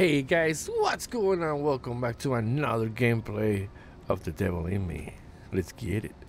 Hey guys, what's going on? Welcome back to another gameplay of The Devil in Me. Let's get it.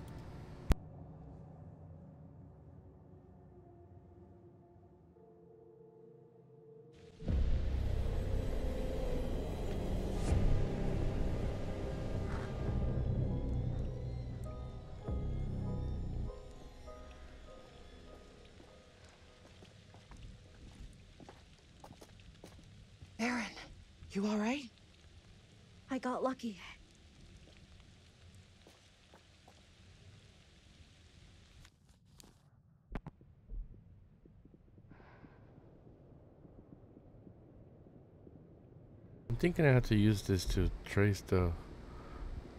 Thinking I have to use this to trace the...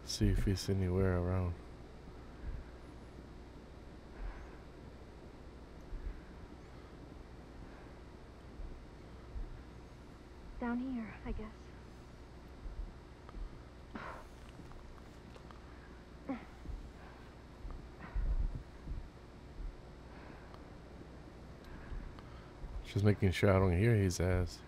See if he's anywhere around. Down here, I guess. Just making sure I don't hear his ass.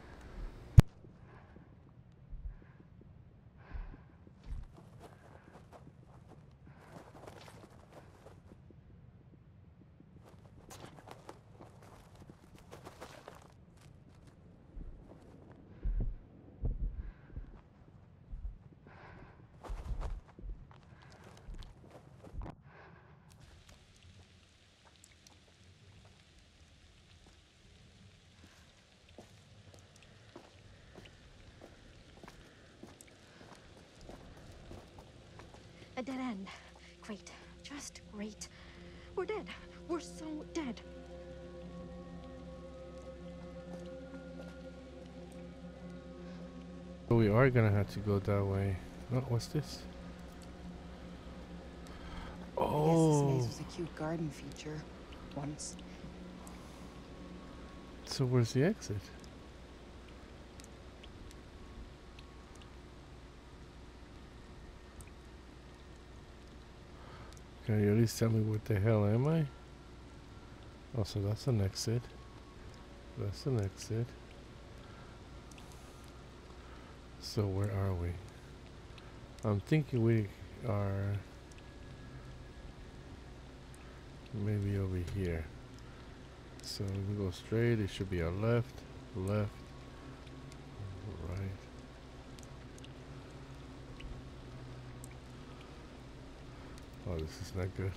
A dead end. Great. Just great. We're dead. We're so dead. We are gonna have to go that way. Oh, what's this? Yes, this Oh, maze was a cute garden feature once. so where's the exit? Can you at least tell me what the hell am I? Oh, so that's an exit. That's an exit. So where are we? I'm thinking we are maybe over here. So we go straight, it should be our left, left, right. Oh, this is not good.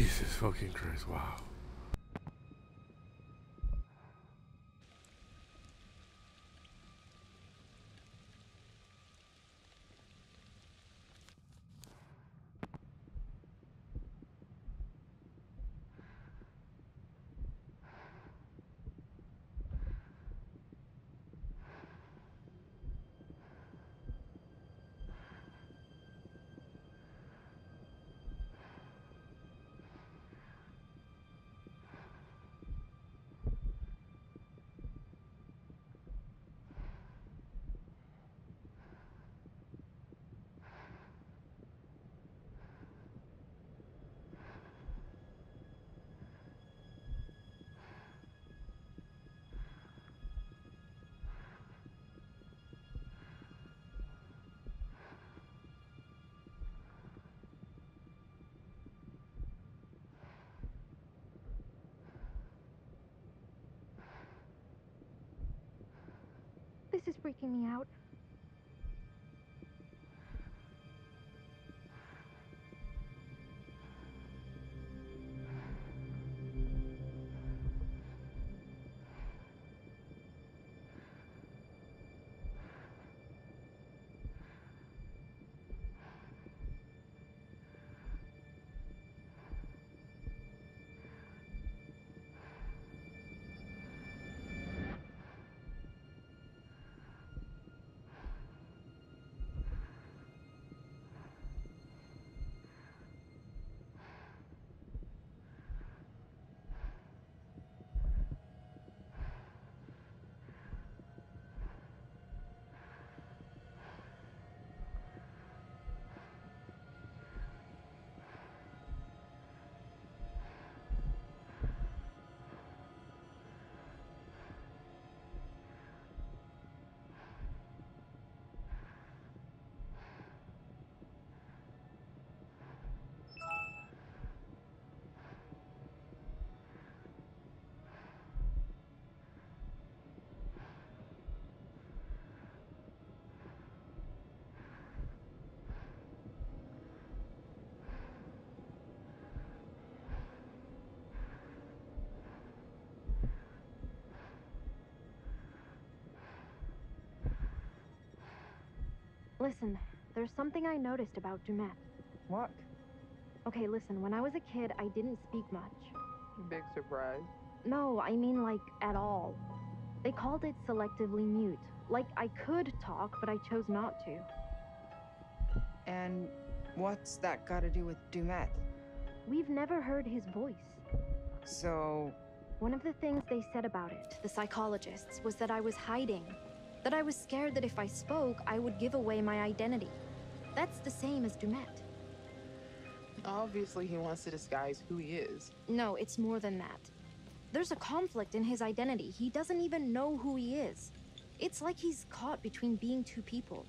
Jesus fucking Christ, wow. This is freaking me out. Listen, there's something I noticed about Du'Met. What? Okay, listen, when I was a kid, I didn't speak much. Big surprise. No, I mean like at all. They called it selectively mute. Like I could talk, but I chose not to. And what's that got to do with Du'Met? We've never heard his voice. So, One of the things they said about it, the psychologists, was that I was hiding. That I was scared that if I spoke, I would give away my identity. That's the same as Du'Met. Obviously, he wants to disguise who he is. No, it's more than that. There's a conflict in his identity. He doesn't even know who he is. It's like he's caught between being two people.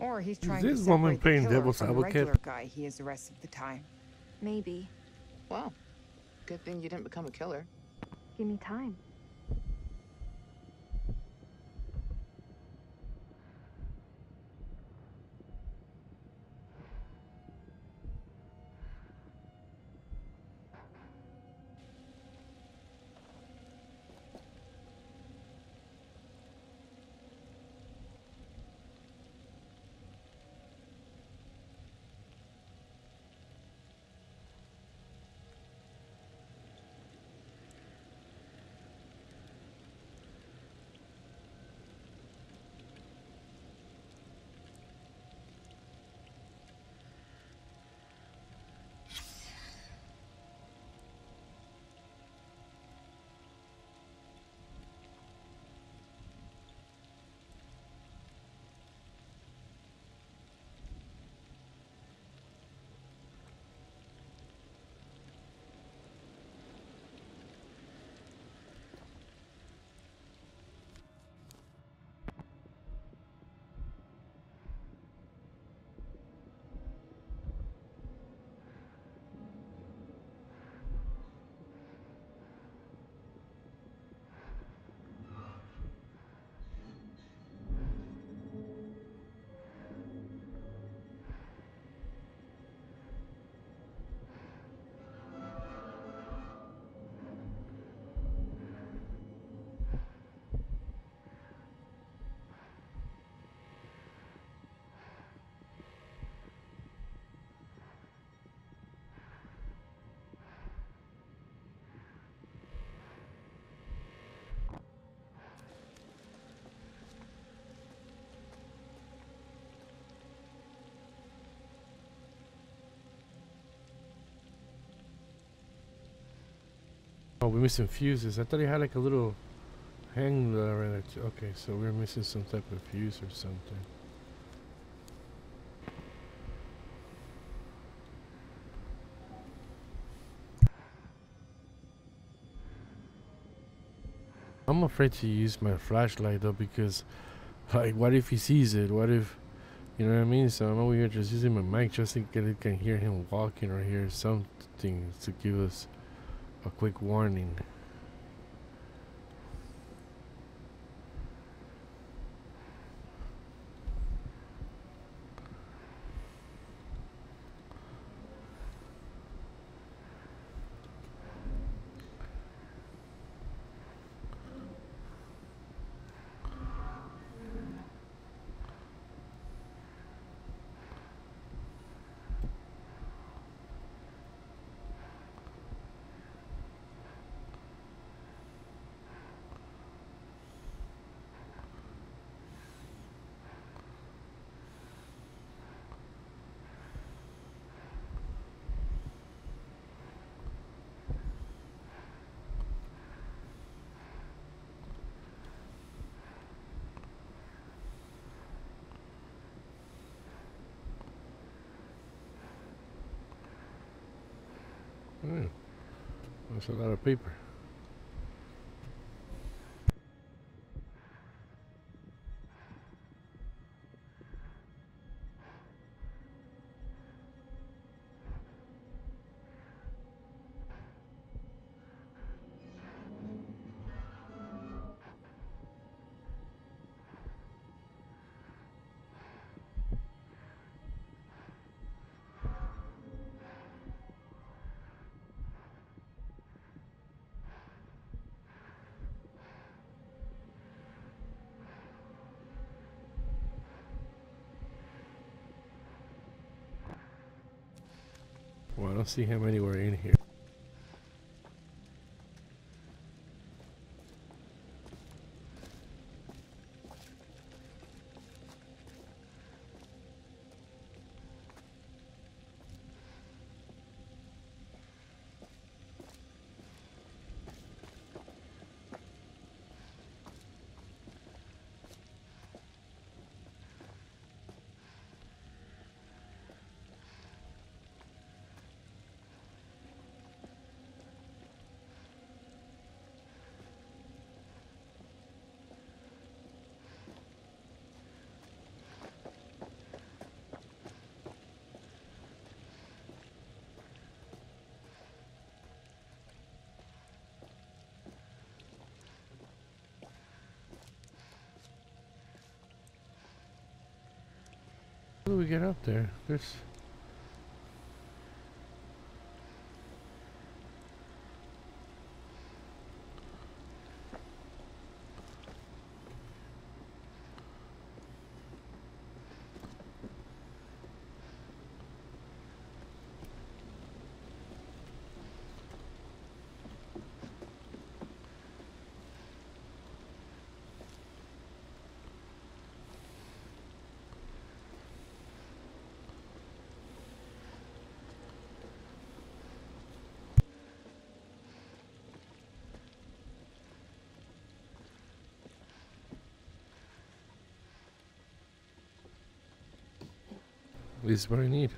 or he's Is trying this to woman separate the playing devil's from the advocate? regular guy he is the rest of the time. Maybe. Well, good thing you didn't become a killer. Give me time. Oh, we're missing fuses. I thought he had like a little hang around it. Okay, so we're missing some type of fuse or something. I'm afraid to use my flashlight though because, like, what if he sees it? What if, you know what I mean? So I'm over here just using my mic just in case I can hear him walking or hear something to give us a quick warning. That's a lot of paper. Don't see him anywhere in here. How do we get up there? There's. Is what I need.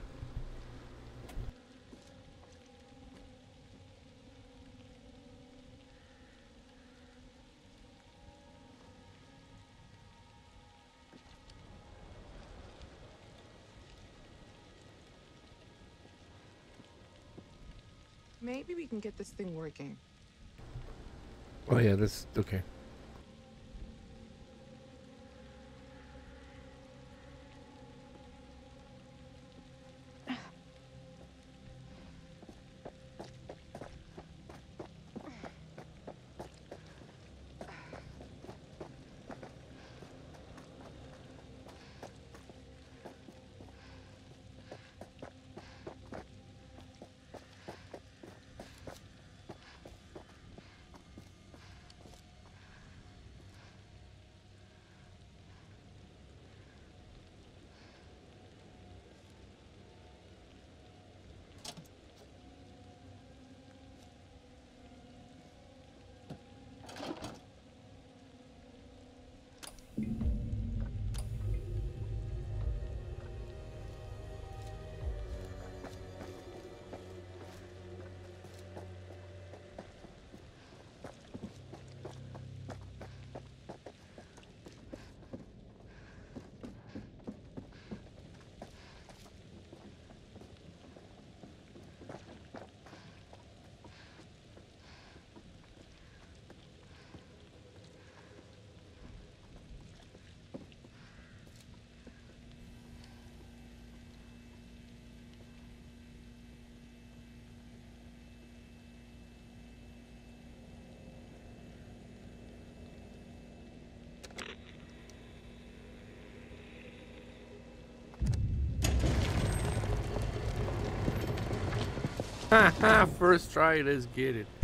Maybe we can get this thing working. Oh yeah, that's okay. First try, let's get it.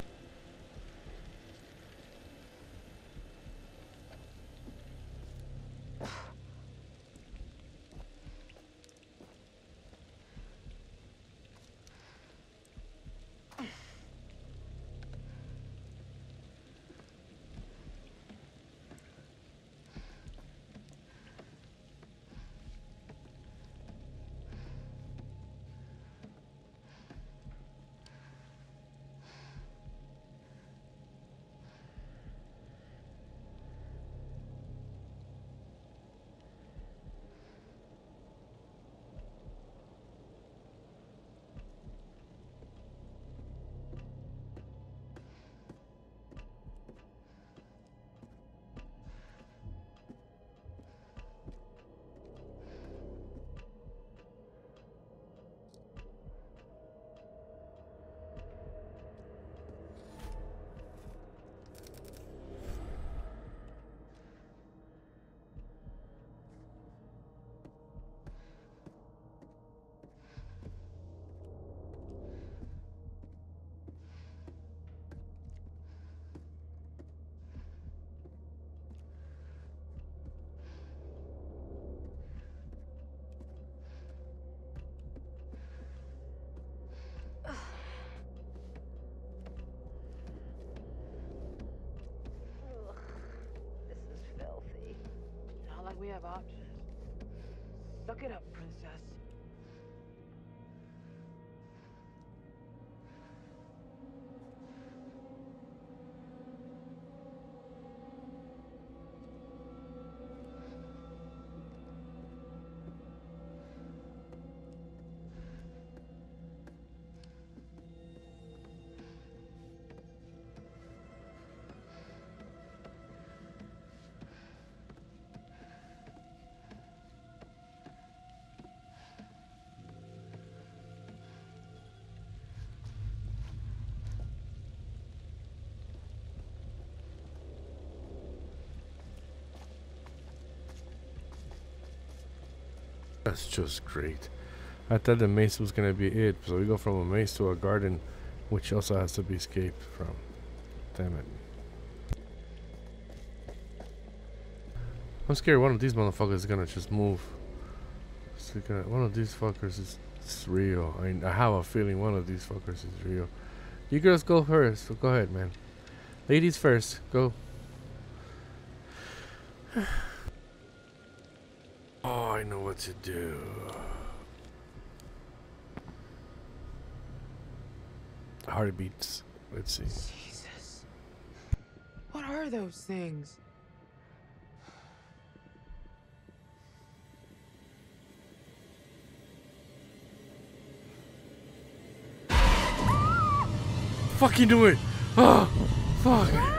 Have options. Suck it up, That's just great. I thought the maze was gonna be it, so we go from a maze to a garden, which also has to be escaped from. Damn it. I'm scared one of these motherfuckers is gonna just move. Gonna, uh, one of these fuckers is real. I, I have a feeling one of these fuckers is real. You girls go first. Go ahead, man. Ladies first. Go. oh, I know what to do. Heartbeats. Let's see. Jesus. What are those things? Fucking do it! Oh, fuck.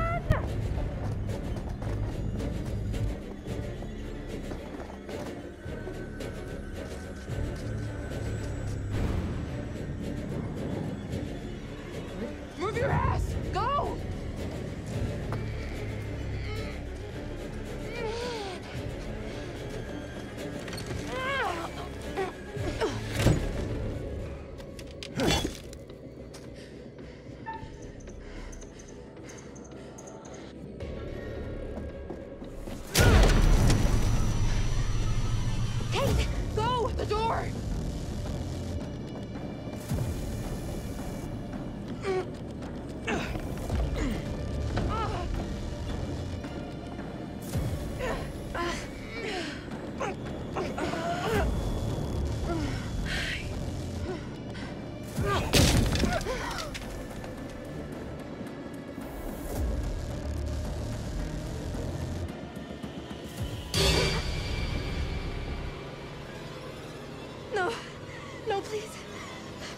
Please.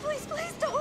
Please, please don't.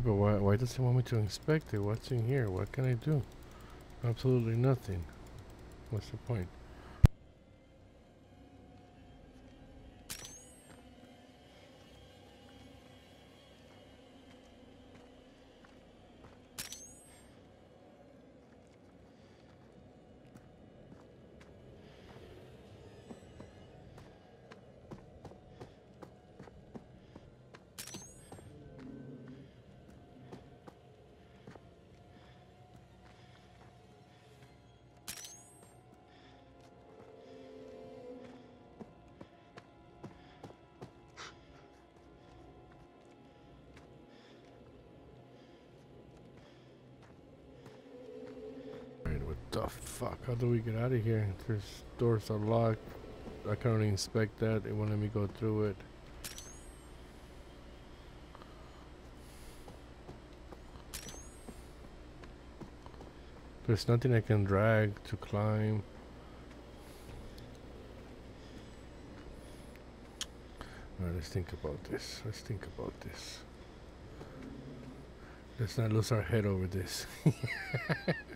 Okay, but why, why does he want me to inspect it? What's in here? What can I do? Absolutely nothing. What's the point? The fuck? How do we get out of here? There's doors are locked. I can only inspect that. It won't let me go through it. There's nothing I can drag to climb. Alright, let's think about this. Let's think about this. Let's not lose our head over this.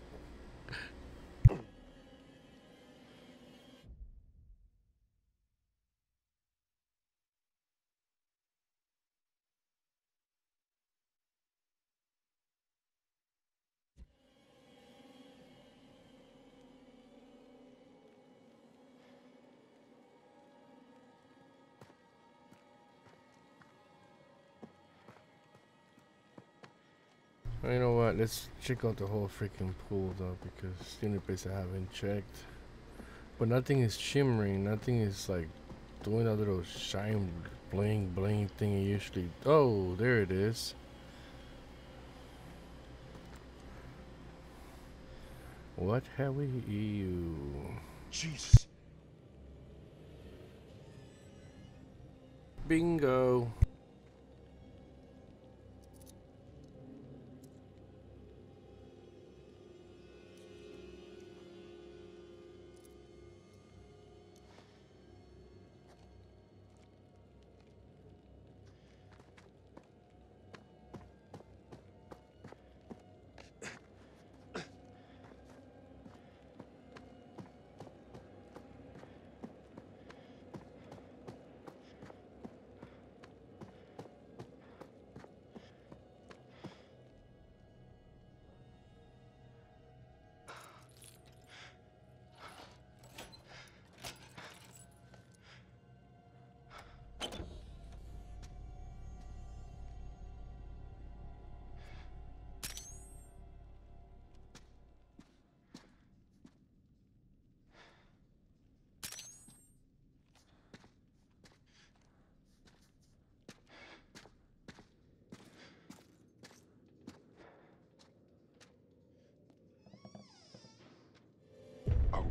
Let's check out the whole freaking pool though, because it's the only place I haven't checked. But nothing is shimmering. Nothing is like doing that little shine, bling, bling thing it usually. Oh, there it is. What have we? You. Jesus. Bingo.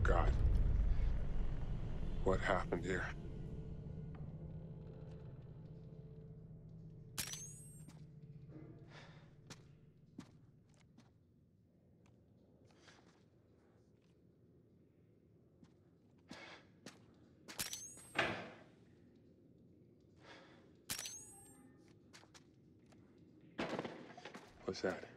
God. What happened here? What's that?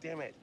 Damn it.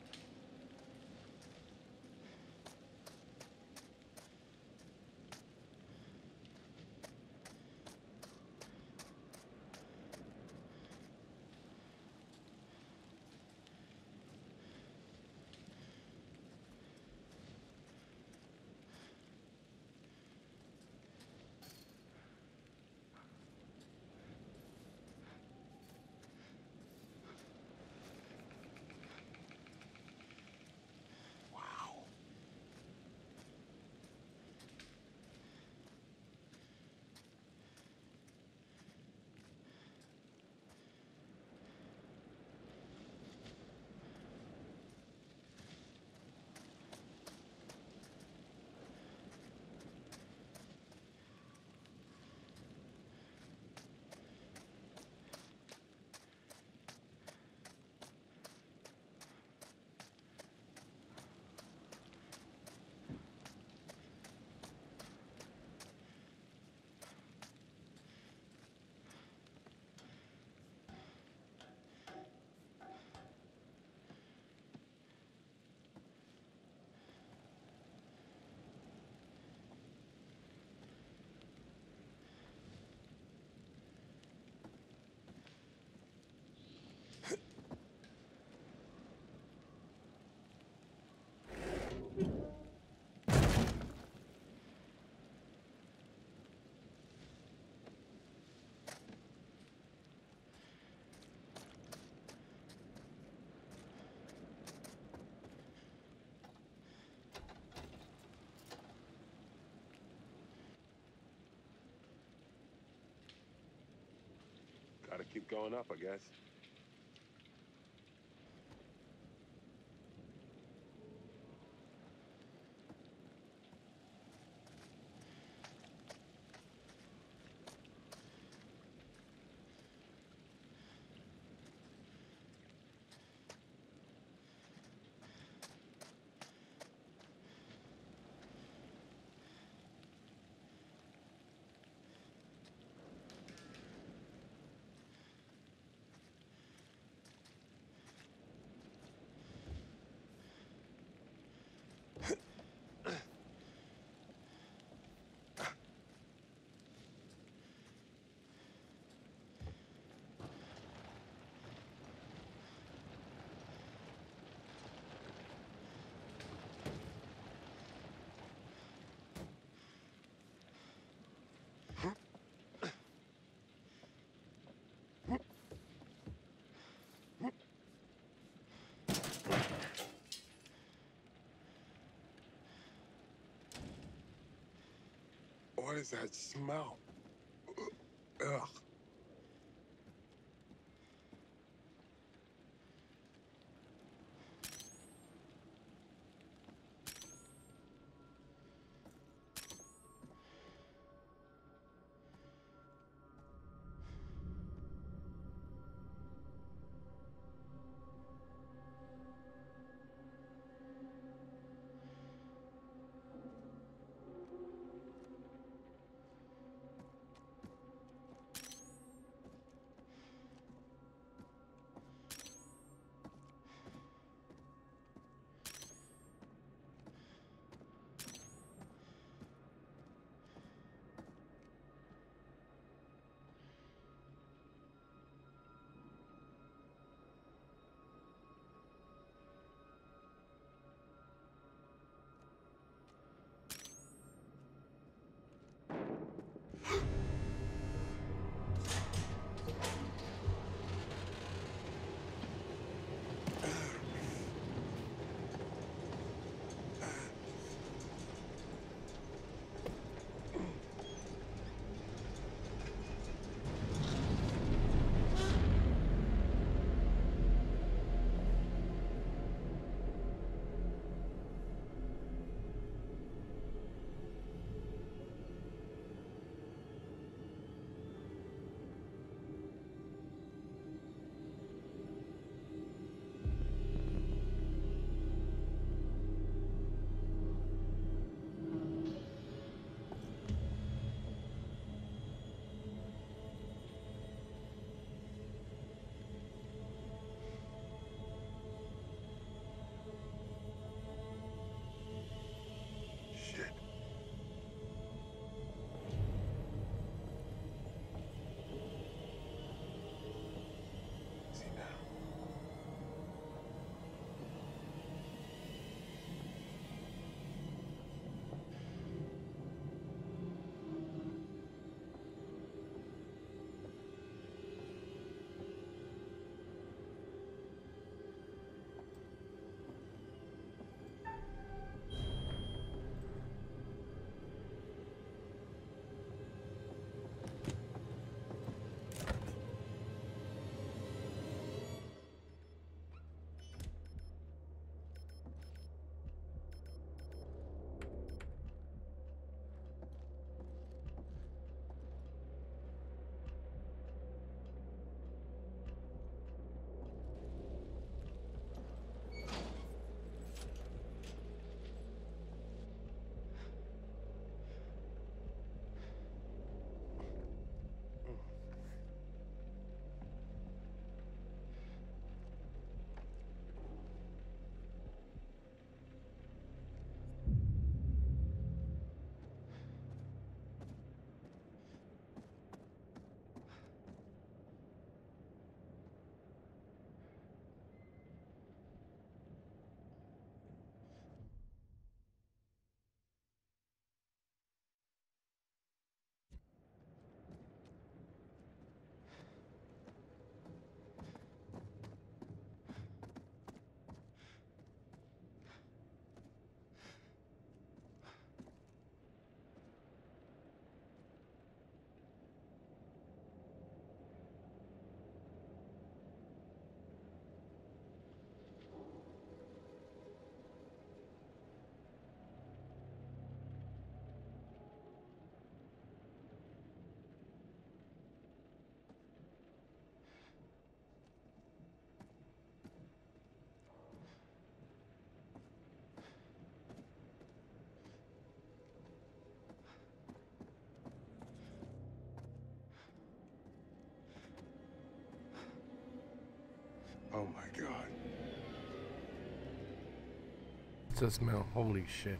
Keep going up, I guess. What is that smell? Ugh. Oh my god. It's a smell. Holy shit.